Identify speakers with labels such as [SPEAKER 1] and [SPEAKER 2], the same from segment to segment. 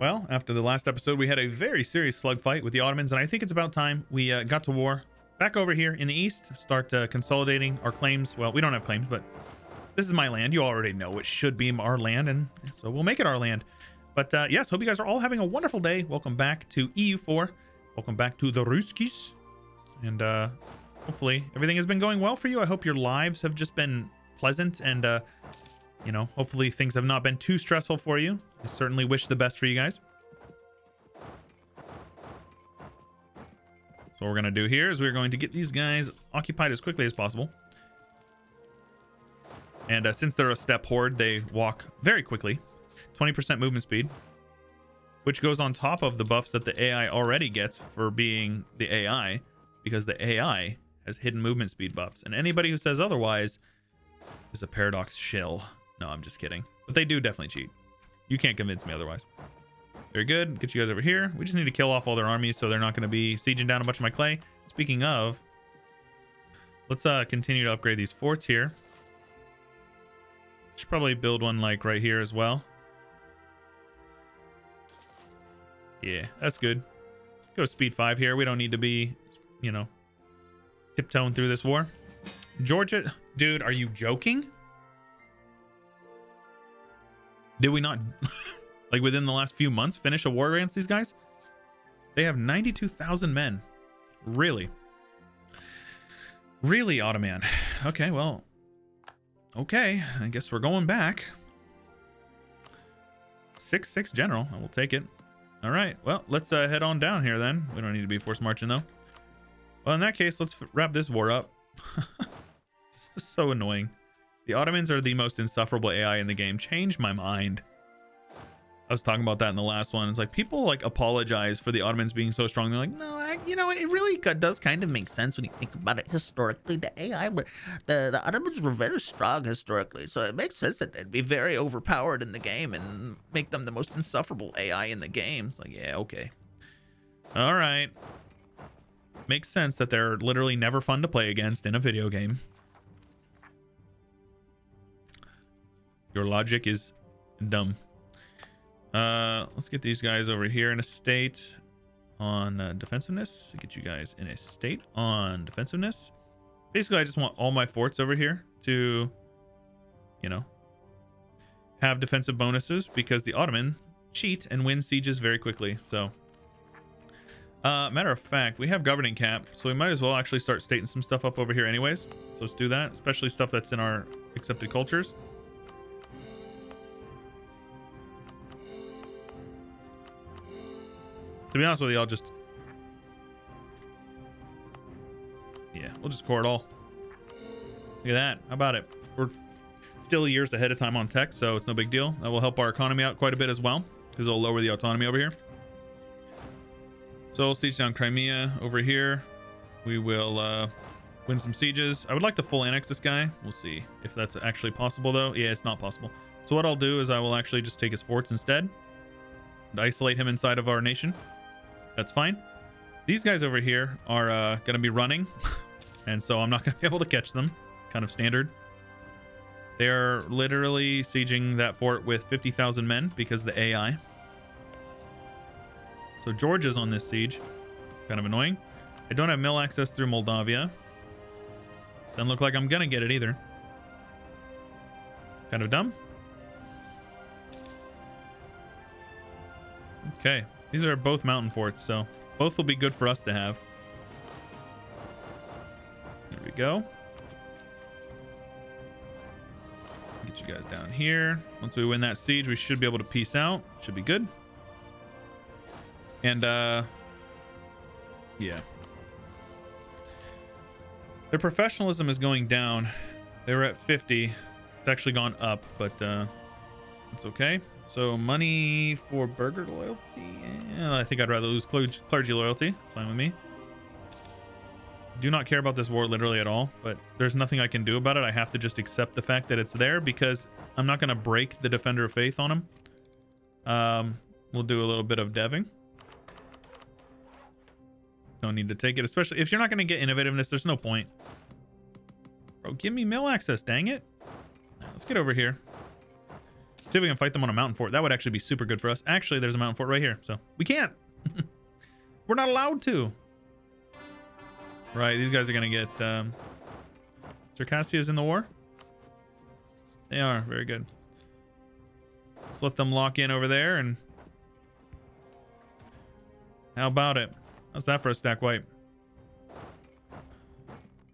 [SPEAKER 1] Well, after the last episode, we had a very serious slug fight with the Ottomans, and I think it's about time we uh, got to war. Back over here in the east, start uh, consolidating our claims. Well, we don't have claims, but this is my land. You already know it should be our land, and so we'll make it our land. But uh, yes, hope you guys are all having a wonderful day. Welcome back to EU4. Welcome back to the Ruskies. And uh, hopefully everything has been going well for you. I hope your lives have just been pleasant and, uh, you know, hopefully things have not been too stressful for you. I certainly wish the best for you guys. So what we're going to do here is we're going to get these guys occupied as quickly as possible. And uh, since they're a steppe horde, they walk very quickly. 20% movement speed, which goes on top of the buffs that the AI already gets for being the AI, because the AI has hidden movement speed buffs. And anybody who says otherwise is a paradox shill. No, I'm just kidding. But they do definitely cheat. You can't convince me otherwise. Very good. Get you guys over here. We just need to kill off all their armies so they're not going to be sieging down a bunch of my clay. Speaking of, let's uh, continue to upgrade these forts here. Should probably build one like right here as well. Yeah, that's good. Let's Go speed five here. We don't need to be, you know, tiptoeing through this war. Georgia, dude, are you joking? Did we not, like within the last few months, finish a war against these guys? They have 92,000 men. Really? Really, Ottoman? Okay, well, okay. I guess we're going back. 6-6 general. I will take it. All right. Well, let's uh, head on down here then. We don't need to be force marching though. Well, in that case, let's wrap this war up. so annoying. The Ottomans are the most insufferable AI in the game. Change my mind. I was talking about that in the last one. It's like people like apologize for the Ottomans being so strong. They're like, no, I, you know, it really does kind of make sense when you think about it historically. The AI, were, the the Ottomans were very strong historically, so it makes sense that they'd be very overpowered in the game and make them the most insufferable AI in the game. It's like, yeah, okay, all right, makes sense that they're literally never fun to play against in a video game. Your logic is dumb. Uh, let's get these guys over here in a state on uh, defensiveness. Get you guys in a state on defensiveness. Basically, I just want all my forts over here to, you know, have defensive bonuses because the Ottoman cheat and win sieges very quickly. So, uh, matter of fact, we have governing cap, so we might as well actually start stating some stuff up over here anyways. So let's do that, especially stuff that's in our accepted cultures. To be honest with you, I'll just... Yeah, we'll just core it all. Look at that. How about it? We're still years ahead of time on tech, so it's no big deal. That will help our economy out quite a bit as well, because it'll lower the autonomy over here. So we'll siege down Crimea over here. We will uh, win some sieges. I would like to full annex this guy. We'll see if that's actually possible, though. Yeah, it's not possible. So what I'll do is I will actually just take his forts instead. And isolate him inside of our nation. That's fine. These guys over here are uh, going to be running, and so I'm not going to be able to catch them. Kind of standard. They are literally sieging that fort with 50,000 men because the AI. So Georgia's on this siege. Kind of annoying. I don't have mil access through Moldavia. Doesn't look like I'm going to get it either. Kind of dumb. Okay, these are both mountain forts, so both will be good for us to have. There we go. Get you guys down here. Once we win that siege, we should be able to peace out. Should be good. And, uh, yeah. Their professionalism is going down. They were at 50. It's actually gone up, but, uh, it's okay. So money for burgher loyalty. Yeah, I think I'd rather lose clergy loyalty. It's fine with me. Do not care about this war literally at all, but there's nothing I can do about it. I have to just accept the fact that it's there because I'm not going to break the defender of faith on him. Um, we'll do a little bit of deving. Don't need to take it, especially if you're not going to get innovativeness. There's no point. Bro, give me mil access, dang it. Let's get over here. See if we can fight them on a mountain fort. That would actually be super good for us. Actually, there's a mountain fort right here, so we can't. We're not allowed to. Right, these guys are gonna get. Um, Circassia's in the war. They are very good. Let's let them lock in over there and. How about it? How's that for a stack wipe?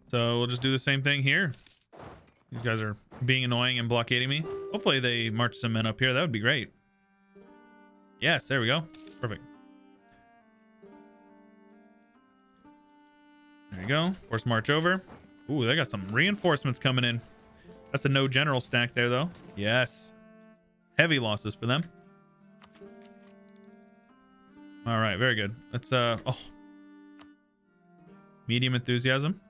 [SPEAKER 1] So we'll just do the same thing here. These guys are being annoying and blockading me. Hopefully they march some men up here. That would be great. Yes, there we go. Perfect. There you go. Force march over. Ooh, they got some reinforcements coming in. That's a no general stack there, though. Yes. Heavy losses for them. All right, very good. Let's, uh, oh. Medium enthusiasm.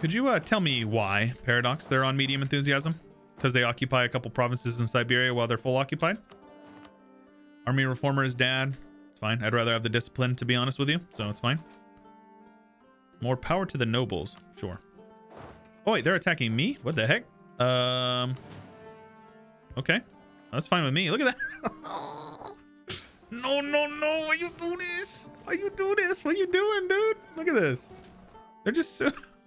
[SPEAKER 1] Could you uh, tell me why, Paradox, they're on medium enthusiasm? Because they occupy a couple provinces in Siberia while they're full occupied? Army reformer is dad. It's fine. I'd rather have the discipline, to be honest with you, so it's fine. More power to the nobles. Sure. Oh, wait, they're attacking me? What the heck? Um. Okay. That's fine with me. Look at that. no, no, no. Why you do this? Why you do this? What are you doing, dude? Look at this. They're just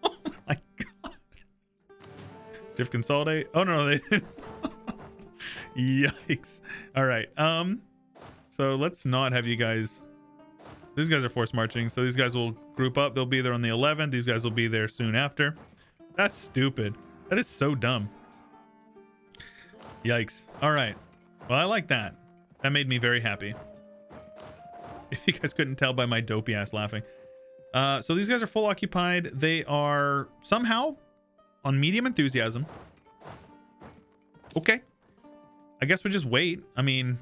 [SPEAKER 1] Shift consolidate. Oh no, they Yikes. All right. Um so let's not have you guys these guys are force marching, so these guys will group up. They'll be there on the 11th. These guys will be there soon after. That's stupid. That is so dumb. Yikes. All right. Well, I like that. That made me very happy. If you guys couldn't tell by my dopey ass laughing. Uh, so these guys are full occupied. They are somehow on medium enthusiasm. Okay. I guess we just wait. I mean,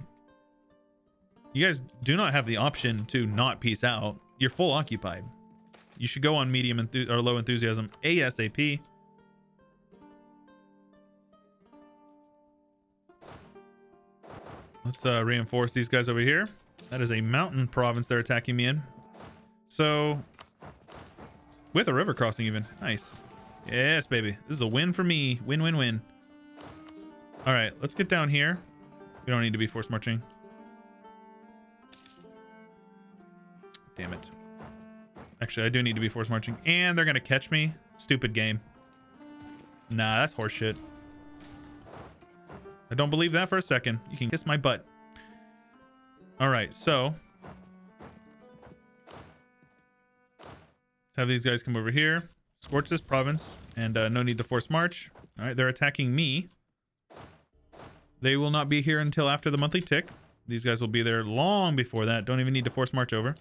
[SPEAKER 1] you guys do not have the option to not peace out. You're full occupied. You should go on medium or low enthusiasm ASAP. Let's uh, reinforce these guys over here. That is a mountain province they're attacking me in. So with a river crossing even. Nice. Yes, baby. This is a win for me. Win, win, win. All right, let's get down here. We don't need to be force marching. Damn it. Actually, I do need to be force marching. And they're going to catch me. Stupid game. Nah, that's horseshit. I don't believe that for a second. You can kiss my butt. All right, so have these guys come over here, scorch this province, and uh, no need to force march. All right, they're attacking me. They will not be here until after the monthly tick. These guys will be there long before that. Don't even need to force march over.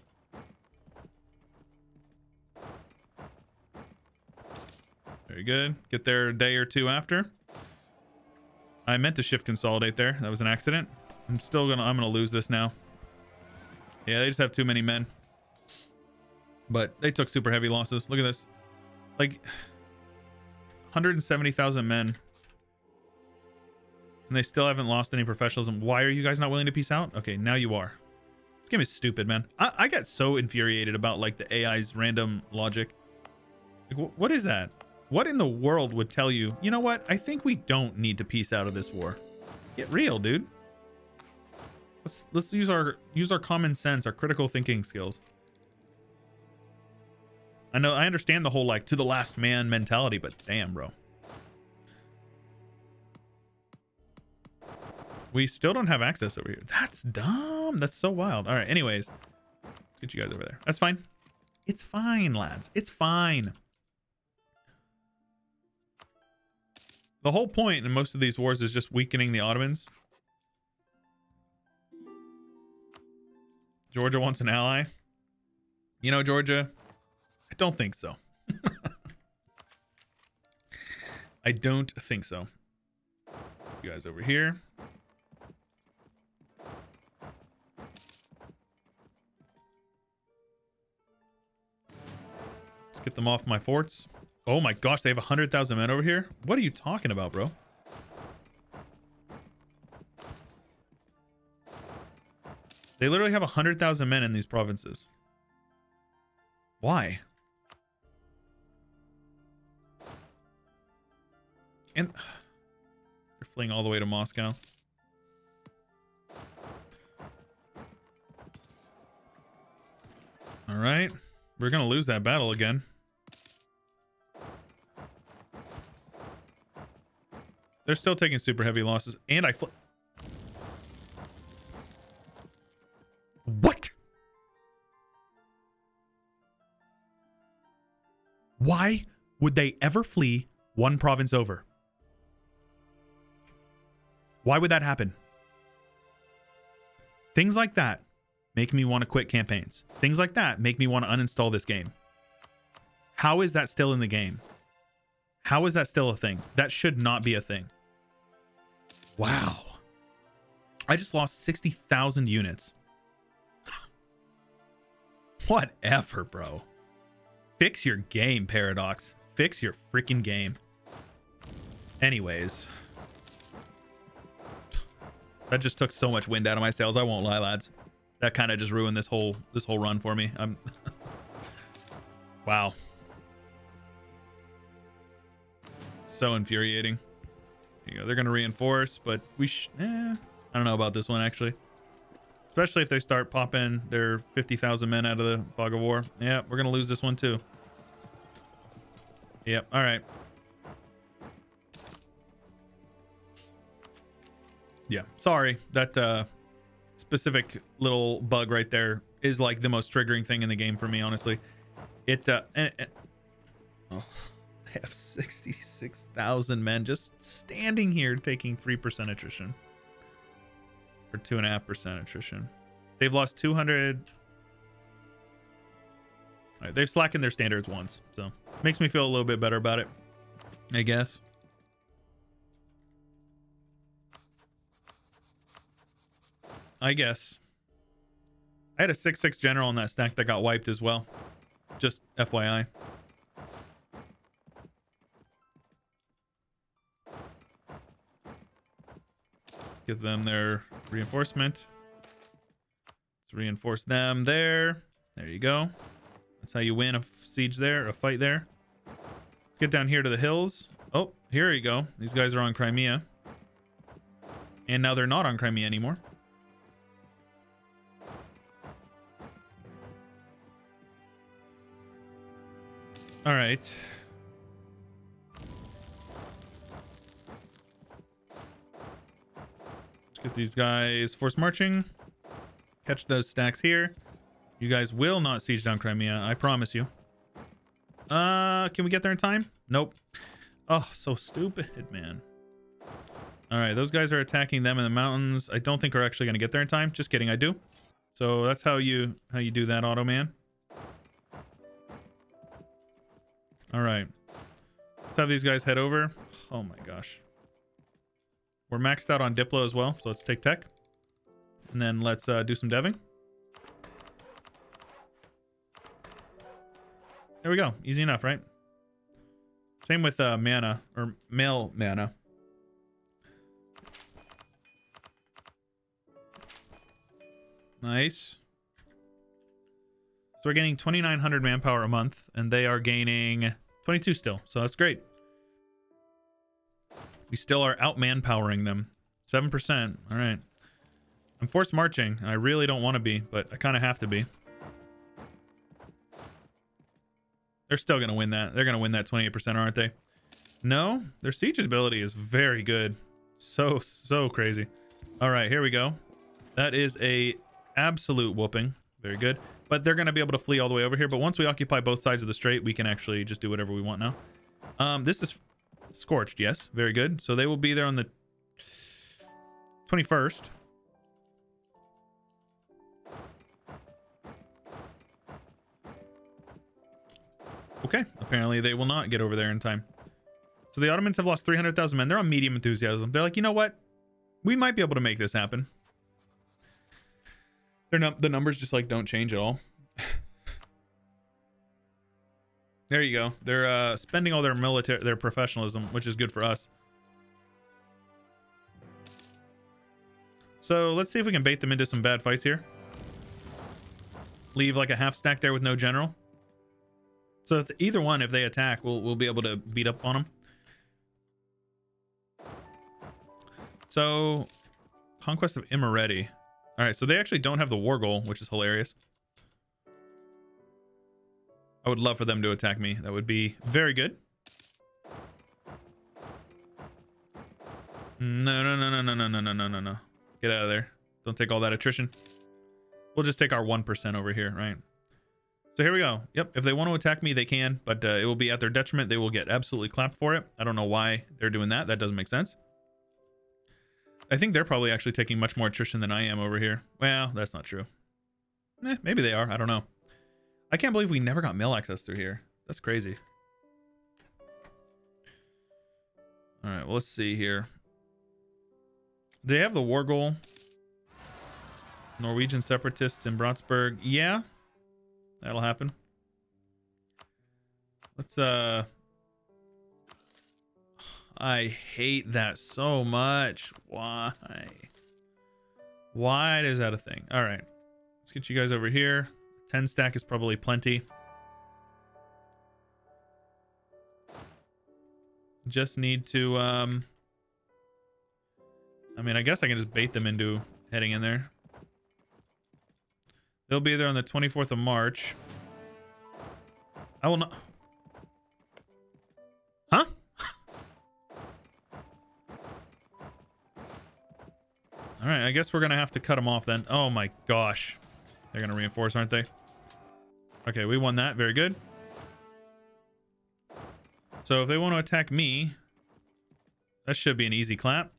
[SPEAKER 1] Very good. Get there a day or two after. I meant to shift consolidate there. That was an accident. I'm still gonna I'm gonna lose this now. Yeah, they just have too many men. But they took super heavy losses. Look at this. Like 170,000 men. And they still haven't lost any professionalism. Why are you guys not willing to peace out? Okay, now you are. This game is stupid, man. I, I got so infuriated about like the AI's random logic. Like, wh what is that? What in the world would tell you, you know what? I think we don't need to peace out of this war. Get real, dude. Let's let's use our use our common sense, our critical thinking skills. I know I understand the whole like to the last man mentality, but damn, bro. We still don't have access over here. That's dumb. That's so wild. All right, anyways. Let's get you guys over there. That's fine. It's fine, lads. It's fine. The whole point in most of these wars is just weakening the Ottomans. Georgia wants an ally. You know, Georgia, don't think so. I don't think so. You guys over here. Let's get them off my forts. Oh my gosh, they have 100,000 men over here? What are you talking about, bro? They literally have 100,000 men in these provinces. Why? And they're fleeing all the way to Moscow. All right. We're going to lose that battle again. They're still taking super heavy losses. And I... What? Why would they ever flee one province over? Why would that happen? Things like that make me want to quit campaigns. Things like that make me want to uninstall this game. How is that still in the game? How is that still a thing? That should not be a thing. Wow. I just lost 60,000 units. Whatever, bro. Fix your game, Paradox. Fix your freaking game. Anyways. That just took so much wind out of my sails. I won't lie, lads. That kind of just ruined this whole this whole run for me. I'm Wow. So infuriating. You go. They're going to reinforce, but we sh eh, I don't know about this one actually. Especially if they start popping their 50,000 men out of the fog of war. Yeah, we're going to lose this one too. Yep. All right. Yeah. Sorry. That uh, specific little bug right there is like the most triggering thing in the game for me, honestly. It, uh, and, and, oh, I have 66,000 men just standing here taking 3% attrition. Or 2.5% attrition. They've lost 200. Right, they've slackened their standards once, so makes me feel a little bit better about it, I guess. I guess. I had a 6-6 general in that stack that got wiped as well. Just FYI. Give them their reinforcement. Let's reinforce them there. There you go. That's how you win a siege there, a fight there. Get down here to the hills. Oh, here you go. These guys are on Crimea. And now they're not on Crimea anymore. All right. Let's get these guys force marching. Catch those stacks here. You guys will not siege down Crimea. I promise you. Uh, can we get there in time? Nope. Oh, so stupid, man. All right, those guys are attacking them in the mountains. I don't think we're actually going to get there in time. Just kidding, I do. So that's how you how you do that, Ottoman. All right. Let's have these guys head over. Oh my gosh. We're maxed out on Diplo as well, so let's take tech. And then let's uh, do some deving. There we go. Easy enough, right? Same with uh, mana, or male mana. Nice. So we're getting 2,900 manpower a month, and they are gaining 22 still. So that's great. We still are out manpowering them. 7%. All right. I'm forced marching, and I really don't want to be, but I kind of have to be. They're still going to win that. They're going to win that 28%, aren't they? No, their siege ability is very good. So, so crazy. All right, here we go. That is a absolute whooping. Very good. But they're going to be able to flee all the way over here. But once we occupy both sides of the strait, we can actually just do whatever we want now. Um, this is scorched. Yes, very good. So they will be there on the 21st. Okay, apparently they will not get over there in time. So the Ottomans have lost 300,000 men. They're on medium enthusiasm. They're like, you know what? We might be able to make this happen. They're not, the numbers just like don't change at all. there you go. They're uh, spending all their military, their professionalism, which is good for us. So let's see if we can bait them into some bad fights here. Leave like a half stack there with no general. So either one, if they attack, we'll we'll be able to beat up on them. So, conquest of Imereti. All right, so they actually don't have the war goal, which is hilarious. I would love for them to attack me. That would be very good. No, no, no, no, no, no, no, no, no, no. Get out of there. Don't take all that attrition. We'll just take our 1% over here, right? So here we go. Yep, if they want to attack me, they can, but uh, it will be at their detriment. They will get absolutely clapped for it. I don't know why they're doing that. That doesn't make sense. I think they're probably actually taking much more attrition than I am over here. Well, that's not true. Eh, maybe they are. I don't know. I can't believe we never got mail access through here. That's crazy. All right, well, let's see here. They have the war goal. Norwegian separatists in Bratsberg. Yeah, that'll happen. Let's, uh... I hate that so much. Why? Why is that a thing? All right. Let's get you guys over here. 10 stack is probably plenty. Just need to, um... I mean, I guess I can just bait them into heading in there. They'll be there on the 24th of March. I will not... All right, I guess we're going to have to cut them off then. Oh my gosh. They're going to reinforce, aren't they? Okay, we won that. Very good. So if they want to attack me, that should be an easy clap.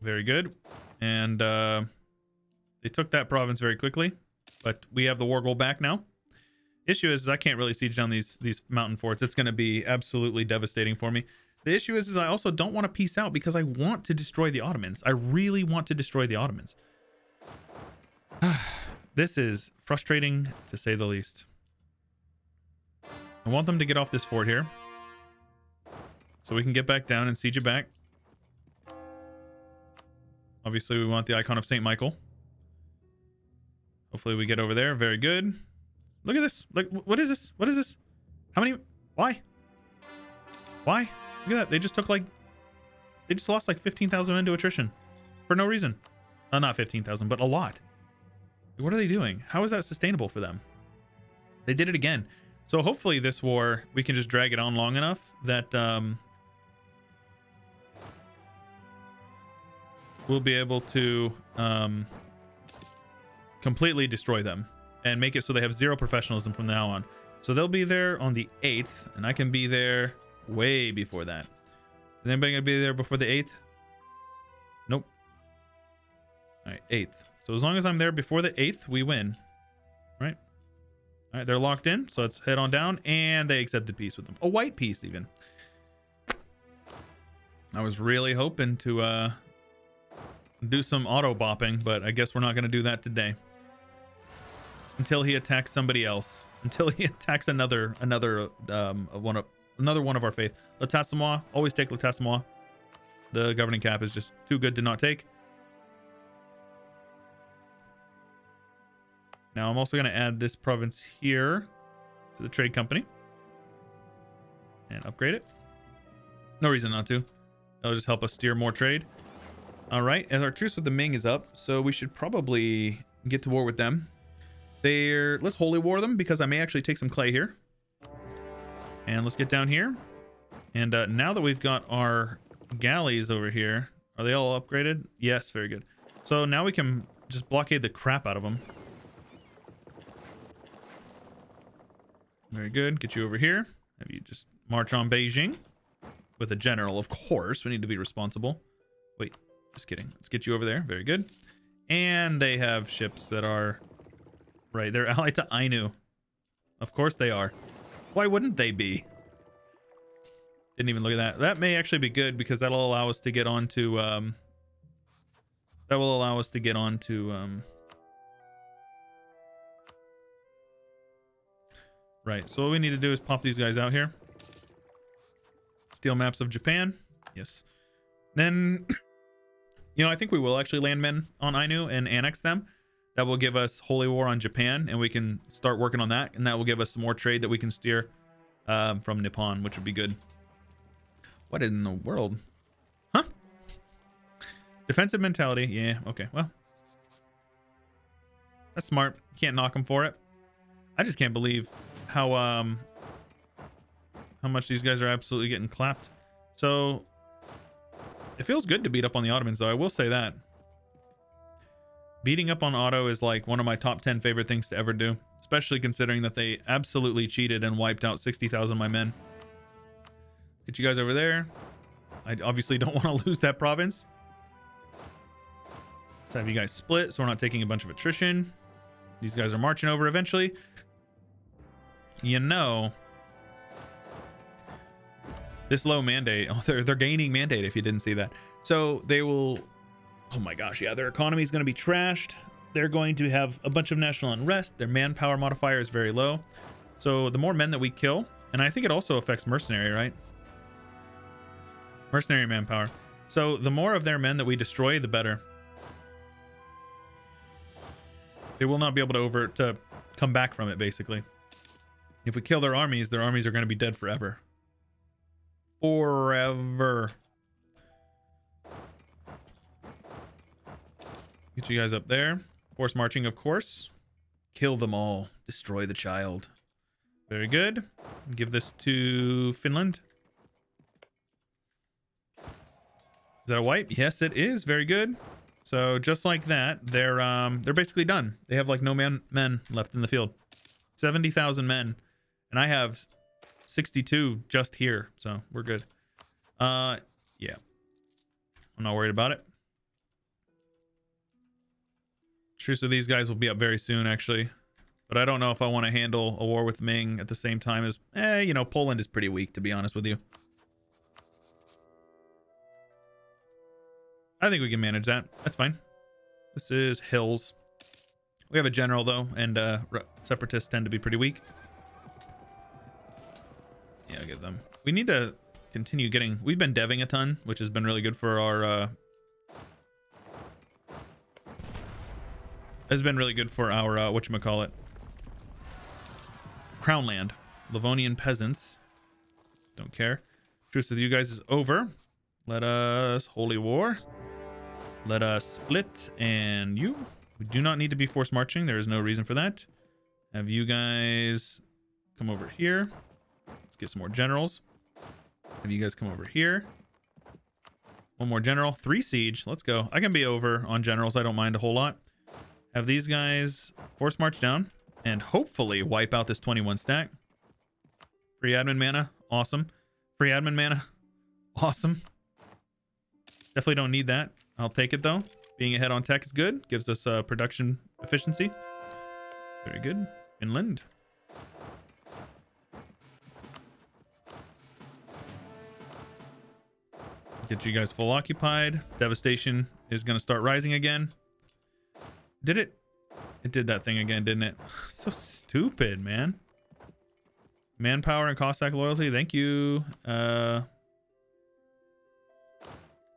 [SPEAKER 1] Very good. And uh, they took that province very quickly, but we have the war goal back now. Issue is, is I can't really siege down these these mountain forts. It's going to be absolutely devastating for me. The issue is, is I also don't want to peace out because I want to destroy the Ottomans. I really want to destroy the Ottomans. this is frustrating to say the least. I want them to get off this fort here. So we can get back down and siege it back. Obviously, we want the icon of St. Michael. Hopefully we get over there. Very good. Look at this. Like, what is this? What is this? How many? Why? Why? Look at that. They just took like, they just lost like 15,000 men to attrition for no reason. Uh, not 15,000, but a lot. What are they doing? How is that sustainable for them? They did it again. So hopefully this war, we can just drag it on long enough that um, we'll be able to um, completely destroy them and make it so they have zero professionalism from now on. So they'll be there on the 8th, and I can be there way before that. Is anybody to be there before the 8th? Nope. All right, 8th. So as long as I'm there before the 8th, we win. Right? All right, they're locked in, so let's head on down, and they accepted peace with them. A white peace, even. I was really hoping to uh, do some Otto bopping, but I guess we're not going to do that today. Until he attacks somebody else. Until he attacks another another um one of another one of our faith. L'État-c'est-moi. Always take L'État-c'est-moi. The governing cap is just too good to not take. Now I'm also going to add this province here to the trade company. And upgrade it. No reason not to. That'll just help us steer more trade. All right, as our truce with the Ming is up, so we should probably get to war with them. They're let's holy war them because I may actually take some clay here. And let's get down here. And uh, now that we've got our galleys over here, are they all upgraded? Yes, very good. So now we can just blockade the crap out of them. Very good. Get you over here. Have you just march on Beijing with a general, of course. We need to be responsible. Wait, just kidding. Let's get you over there. Very good. And they have ships that are right. They're allied to Ainu. Of course they are. Why wouldn't they be? Didn't even look at that. That may actually be good because that'll allow us to get onto um that will allow us to get onto um Right. So what we need to do is pop these guys out here. Steal maps of Japan. Yes. Then, you know, I think we will actually land men on Ainu and annex them. That will give us Holy War on Japan, and we can start working on that. And that will give us some more trade that we can steer um, from Nippon, which would be good. What in the world? Huh? Defensive mentality. Yeah. Okay. Well, that's smart. Can't knock them for it. I just can't believe how um how much these guys are absolutely getting clapped. So it feels good to beat up on the Ottomans, though. I will say that. Beating up on Otto is like one of my top 10 favorite things to ever do, especially considering that they absolutely cheated and wiped out 60,000 of my men. Get you guys over there. I obviously don't want to lose that province. Let's have you guys split so we're not taking a bunch of attrition. These guys are marching over eventually. You know, this low mandate, oh, they're, they're gaining mandate if you didn't see that. So they will, oh my gosh, yeah, their economy is going to be trashed. They're going to have a bunch of national unrest. Their manpower modifier is very low. So the more men that we kill, and I think it also affects mercenary, right? Mercenary manpower. So the more of their men that we destroy, the better. They will not be able to over to come back from it, basically. If we kill their armies, their armies are going to be dead forever. Forever. Get you guys up there. Force marching, of course. Kill them all. Destroy the child. Very good. Give this to Finland. Is that a wipe? Yes, it is. Very good. So just like that, they're um they're basically done. They have like no man men left in the field. 70,000 men. And I have 62 just here. So we're good. Uh yeah. I'm not worried about it. Truce with these guys will be up very soon, actually. But I don't know if I want to handle a war with Ming at the same time as, eh, you know, Poland is pretty weak, to be honest with you. I think we can manage that. That's fine. This is hills. We have a general, though, and uh, separatists tend to be pretty weak. Yeah, I'll get them. We need to continue getting... We've been deving a ton, which has been really good for our... Uh, has been really good for our, uh, whatchamacallit, crown land. Livonian peasants. Don't care. Truce with you guys is over. Let us... Holy War. Let us split and you. We do not need to be force marching. There is no reason for that. Have you guys come over here. Let's get some more generals. Have you guys come over here. One more general. Three siege. Let's go. I can be over on generals. I don't mind a whole lot. Have these guys force march down and hopefully wipe out this 21 stack. Free admin mana. Awesome. Free admin mana. Awesome. Definitely don't need that. I'll take it though. Being ahead on tech is good. Gives us uh, production efficiency. Very good. Finland. Get you guys full occupied. Devastation is going to start rising again. Did it? It did that thing again, didn't it? so stupid, man. Manpower and Cossack loyalty. Thank you. Uh,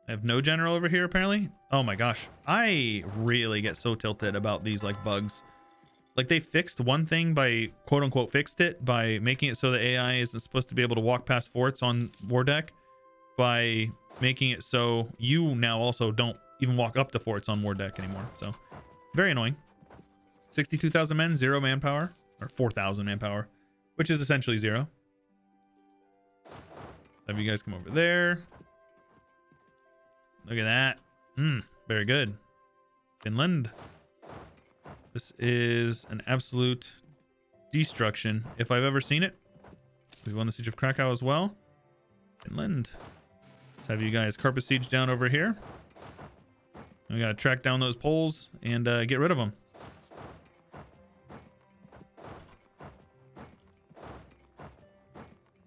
[SPEAKER 1] I have no general over here, apparently. Oh my gosh. I really get so tilted about these, like, bugs. Like, they fixed one thing by, quote-unquote, fixed it by making it so the AI isn't supposed to be able to walk past forts on War Deck by making it so you now also don't even walk up to forts on War Deck anymore. So, very annoying. 62,000 men, zero manpower, or 4,000 manpower, which is essentially zero. Have you guys come over there. Look at that. Hmm, very good. Finland. This is an absolute destruction, if I've ever seen it. We won the Siege of Krakow as well. Finland. Let's have you guys carpet siege down over here. We gotta track down those poles and uh, get rid of them.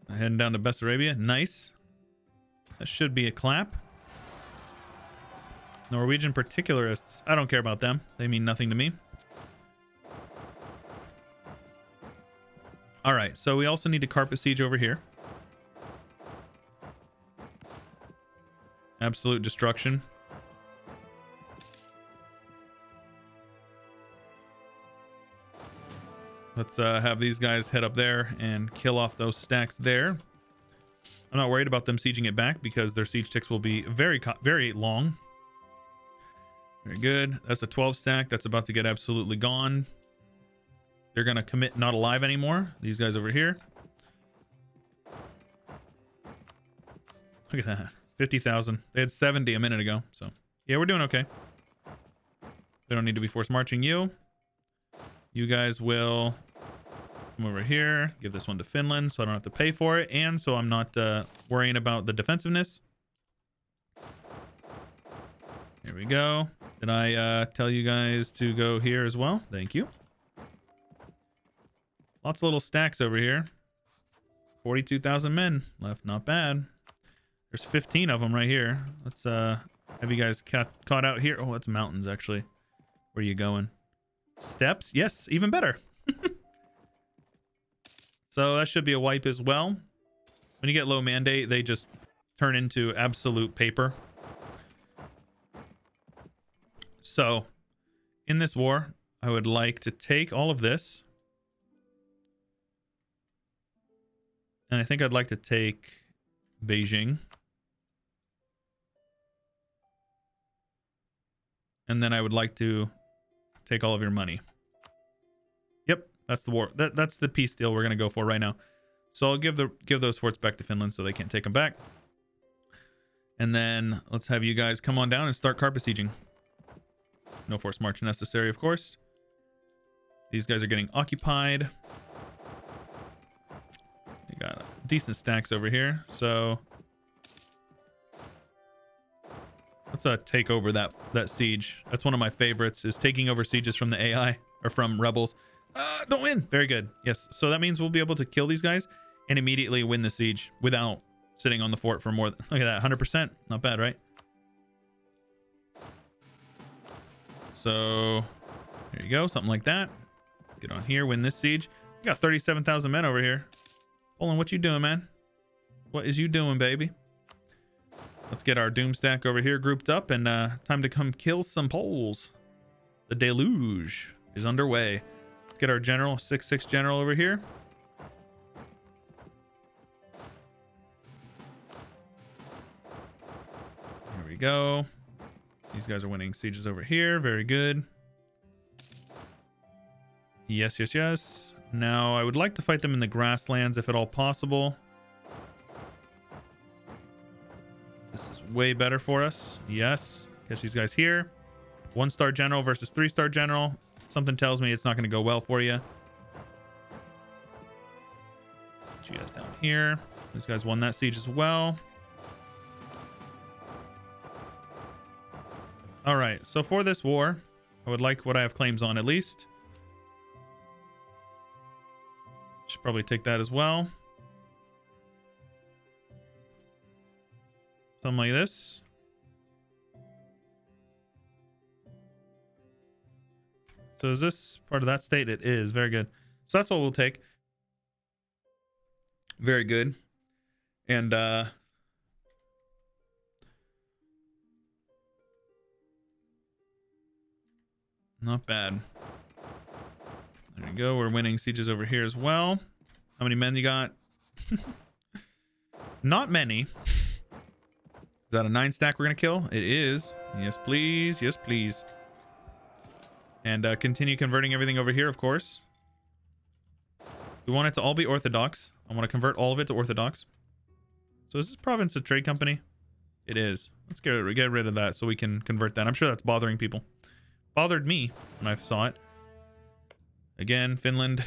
[SPEAKER 1] Heading down to Bessarabia. Nice. That should be a clap. Norwegian particularists. I don't care about them. They mean nothing to me. All right, so we also need to carpet siege over here. Absolute destruction. Let's uh, have these guys head up there and kill off those stacks there. I'm not worried about them sieging it back because their siege ticks will be very, very long. Very good. That's a 12 stack. That's about to get absolutely gone. They're going to commit not alive anymore. These guys over here. Look at that. 50,000. They had 70 a minute ago. So, yeah, we're doing okay. They don't need to be force marching you. You guys will come over here. Give this one to Finland so I don't have to pay for it. And so I'm not uh, worrying about the defensiveness. Here we go. Did I uh, tell you guys to go here as well? Thank you. Lots of little stacks over here. 42,000 men left. Not bad. There's 15 of them right here. Let's uh, have you guys ca caught out here. Oh, it's mountains, actually. Where are you going? Steppes? Yes, even better. so that should be a wipe as well. When you get low mandate, they just turn into absolute paper. So, in this war, I would like to take all of this. And I think I'd like to take Beijing. And then I would like to take all of your money. That's the war. That, that's the peace deal we're going to go for right now. So I'll give the give those forts back to Finland so they can't take them back. And then let's have you guys come on down and start carpet sieging. No force march necessary, of course. These guys are getting occupied. You got decent stacks over here, so let's uh, take over that that siege. That's one of my favorites, is taking over sieges from the AI or from rebels. Uh, don't win. Very good. Yes. So that means we'll be able to kill these guys and immediately win the siege without sitting on the fort for more. Than, look at that, 100%. Not bad, right? So there you go, something like that. Get on here, win this siege. Got 37,000 men over here. Poland, what you doing, man? What is you doing, baby? Let's get our doom stack over here grouped up and uh, time to come kill some Poles. The deluge is underway. Get our general, 6-6 general over here. Here we go. These guys are winning sieges over here. Very good. Yes, yes, yes. Now, I would like to fight them in the grasslands if at all possible. This is way better for us. Yes. Catch these guys here. One-star general versus three-star general. Something tells me it's not going to go well for you. Put you guys down here. These guys won that siege as well. All right, so for this war, I would like what I have claims on at least. Should probably take that as well. Something like this. So is this part of that state? It is. Very good. So that's what we'll take. Very good. And uh Not bad. There we go. We're winning sieges over here as well. How many men you got? Not many. Is that a nine stack we're going to kill? It is. Yes, please. Yes, please. And uh, continue converting everything over here, of course. We want it to all be Orthodox. I want to convert all of it to Orthodox. So is this province a trade company? It is. Let's get, get rid of that so we can convert that. I'm sure that's bothering people bothered me when I saw it. Again, Finland.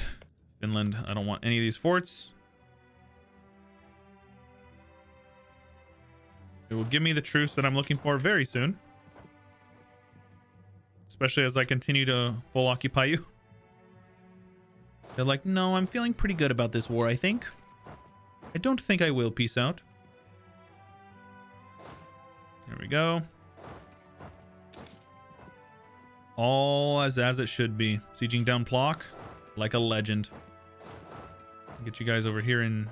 [SPEAKER 1] Finland, I don't want any of these forts. It will give me the truce that I'm looking for very soon. Especially as I continue to full occupy you. They're like, no, I'm feeling pretty good about this war, I think. I don't think I will peace out. There we go. All as as it should be. Sieging down Plock like a legend. Get you guys over here and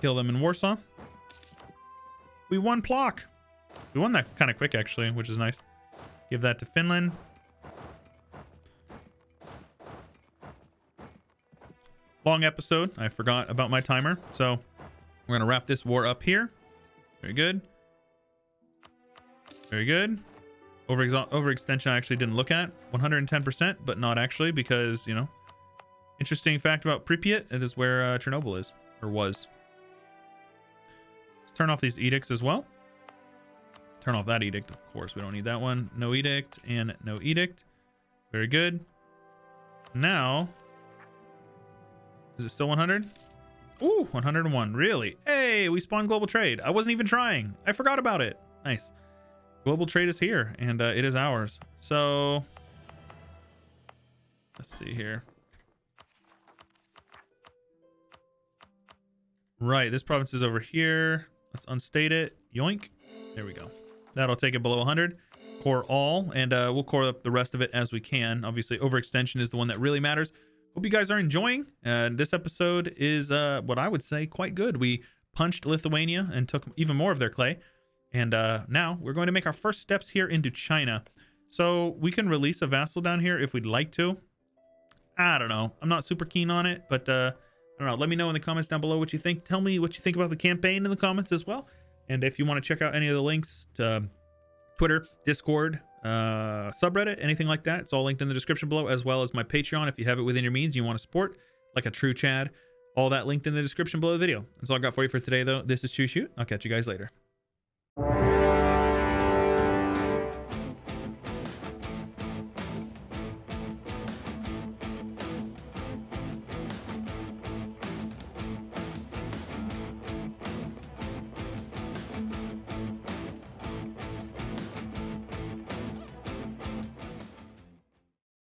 [SPEAKER 1] kill them in Warsaw. We won Plock. We won that kind of quick, actually, which is nice. Give that to Finland. Long episode. I forgot about my timer. So we're going to wrap this war up here. Very good. Very good. Over overextension I actually didn't look at. 110%, but not actually because, you know, interesting fact about Pripyat, it is where uh, Chernobyl is, or was. Let's turn off these edicts as well. Turn off that edict, of course. We don't need that one. No edict and no edict. Very good. Now, is it still 100? Ooh, 101. Really? Hey, we spawned global trade. I wasn't even trying. I forgot about it. Nice. Global trade is here, and uh, it is ours. So, let's see here. Right, this province is over here. Let's unstate it. Yoink. There we go. That'll take it below 100. Core all, and uh, we'll core up the rest of it as we can. Obviously, overextension is the one that really matters. Hope you guys are enjoying. Uh, this episode is uh, what I would say quite good. We punched Lithuania and took even more of their clay. And uh, now we're going to make our first steps here into China. So we can release a vassal down here if we'd like to. I don't know. I'm not super keen on it, but uh, I don't know. Let me know in the comments down below what you think. Tell me what you think about the campaign in the comments as well. And if you want to check out any of the links to Twitter, Discord, uh, subreddit, anything like that, it's all linked in the description below, as well as my Patreon if you have it within your means you want to support, like a true Chad. All that linked in the description below the video. That's all I got for you for today, though. This is Chewyshoot. I'll catch you guys later.